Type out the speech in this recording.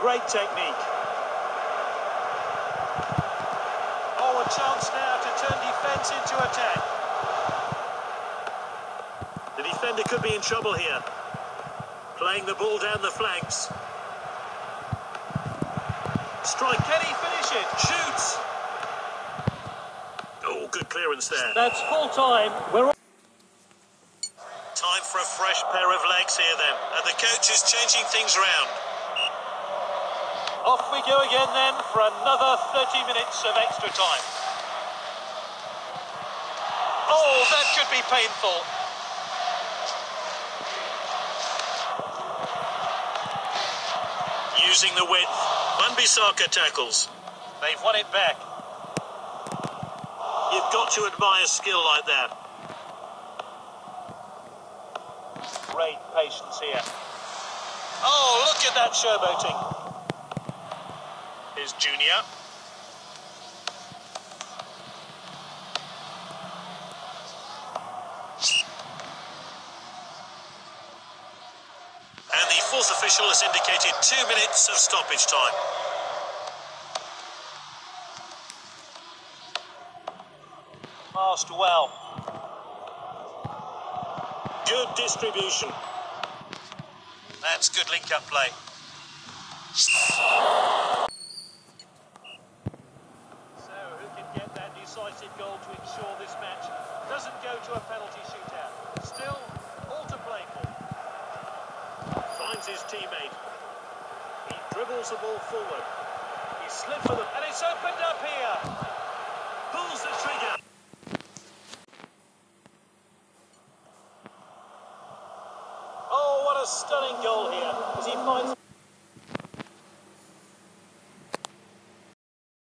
Great technique. Oh, a chance now to turn defence into attack. The defender could be in trouble here. Playing the ball down the flanks. Strike. Can he finish it? Shoots. Oh, good clearance there. That's full time. We're Time for a fresh pair of legs here then. And the coach is changing things around. Off we go again then for another 30 minutes of extra time. Oh, that could be painful. Using the width. Wan-Bissaka tackles. They've won it back. You've got to admire skill like that. Great patience here. Oh, look at that showboating. Here's Junior. And the fourth official has indicated two minutes of stoppage time. Passed well. Good distribution. That's good link-up play. So, who can get that goal to ensure this match doesn't go to a penalty shootout? Still, all to play for. Finds his teammate. He dribbles the ball forward. He slips for the... And it's opened up here. Pulls the trigger. Oh, what a stunning goal here as he finds